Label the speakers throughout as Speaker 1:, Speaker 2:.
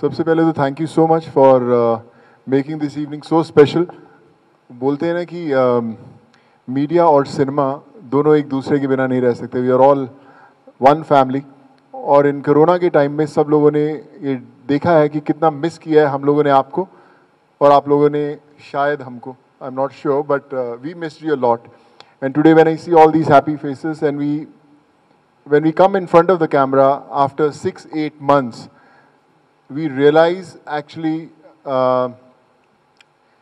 Speaker 1: सबसे पहले तो thank you so much for making this evening so special बोलते हैं ना कि मीडिया और सिनेमा दोनों एक दूसरे के बिना नहीं रह सकते. We are all one family और इन कोरोना के टाइम में सब लोगों ने ये देखा है कि कितना मिस किया है हम लोगों ने आपको और आप लोगों ने शायद हमको. I am not sure but we miss you lot and today when I see all these happy faces and we when we come in front of the camera after six eight months, we realize actually uh,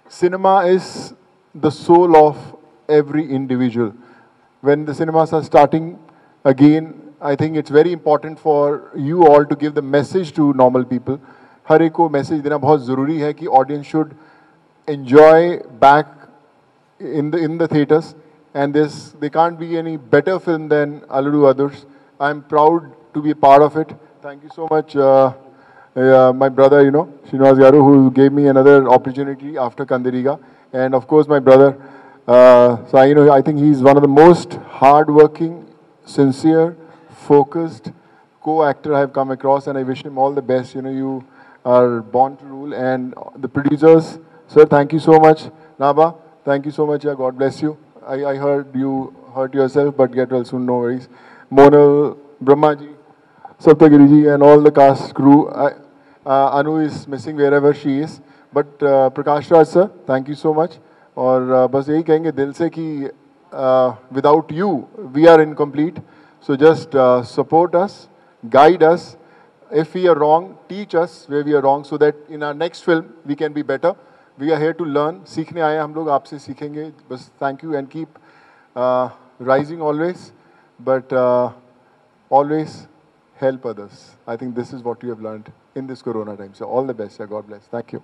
Speaker 1: cinema is the soul of every individual. When the cinemas are starting again, I think it's very important for you all to give the message to normal people. Hare ko message dena bahut zaruri hai ki audience should enjoy back in the in the theaters and this there can't be any better film than Alludu Adhurs. I'm proud to be part of it. Thank you so much. Uh, uh, my brother, you know, Srinivas Garu, who gave me another opportunity after Kandireega. And of course, my brother. Uh, so, I, you know, I think he's one of the most hardworking, sincere, focused co-actor I have come across, and I wish him all the best. You know, you are born to rule. And the producers, sir, thank you so much. Nabha, thank you so much. Yeah, God bless you. I, I heard you hurt yourself, but get well soon, no worries. Monal, Brahmaji, Saptagiri ji, and all the cast crew. I, uh, Anu is missing wherever she is. But uh, Prakash Raj sir, thank you so much. और uh, बस यही कहेंगे दिल से कि without you we are incomplete so just support us guide us. If we are wrong, teach us where we are wrong so that in our next film we can be better. We are here to learn. सीखने आए हम लोग आपसे सीखेंगे बस thank you and keep uh, rising always, but uh, always help others. I think this is what you have learned in this Corona time. So all the best. Yeah, God bless. Thank you.